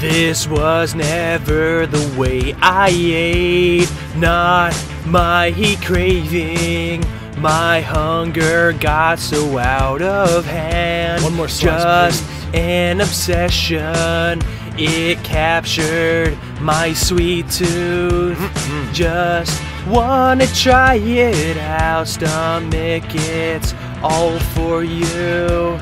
This was never the way I ate, not my craving. My hunger got so out of hand. One more slice, Just please. an obsession. It captured my sweet tooth. Just wanna try it out. Stomach, it's all for you.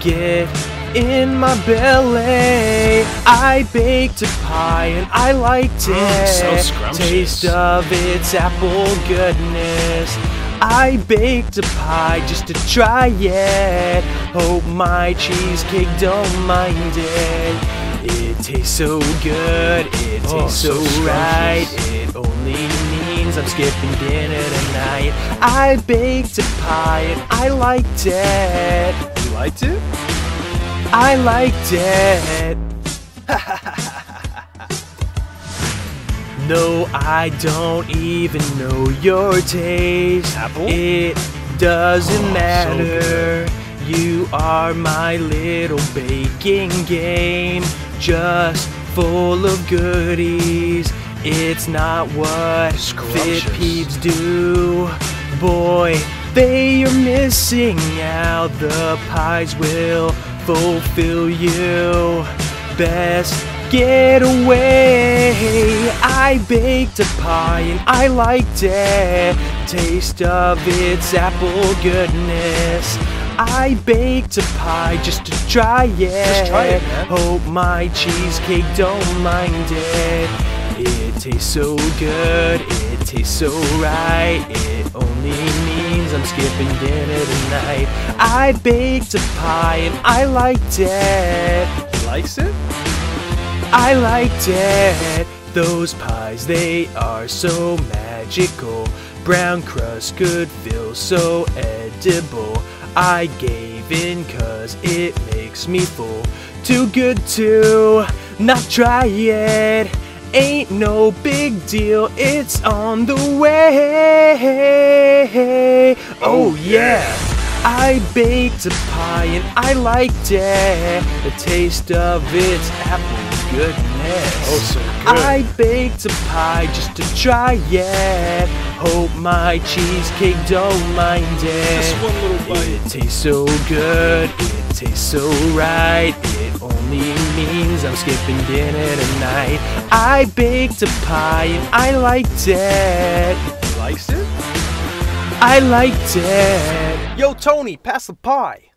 Get in my belly. I baked a pie and I liked it. Mm, so scrumptious. Taste of its apple goodness. I baked a pie just to try it. Hope my cheesecake don't mind it. It tastes so good, it tastes Oh, so, so right. It only means I'm skipping dinner tonight. I baked a pie and I liked it. You liked it? I liked it. no, I don't even know your taste. Apple? It doesn't Oh, so matter. you are my little baking game, just full of goodies. It's not what fit peeps do. Boy, they are missing out. The pies will fulfill you. Best getaway. I baked a pie and I liked it. Taste of its apple goodness. I baked a pie just to try it. Just try it, man. Hope my cheesecake don't mind it. It tastes so good, it tastes so right. It only means I'm skipping dinner tonight. I baked a pie and I liked it. Likes it? I liked it. Those pies, they are so magical. Brown crust could feel so edible. I gave in cause it makes me full. Too good to not try it. Ain't no big deal, it's on the way. Oh, oh yeah. I baked a pie and I liked it. The taste of its apple goodness. Oh, so good. I baked a pie just to try it. Hope my cheesecake don't mind it. Just one little bite. It tastes so good, it tastes so right. It only means I'm skipping dinner tonight. I baked a pie and I liked it. He likes it? I liked it. Yo, Tony, pass the pie.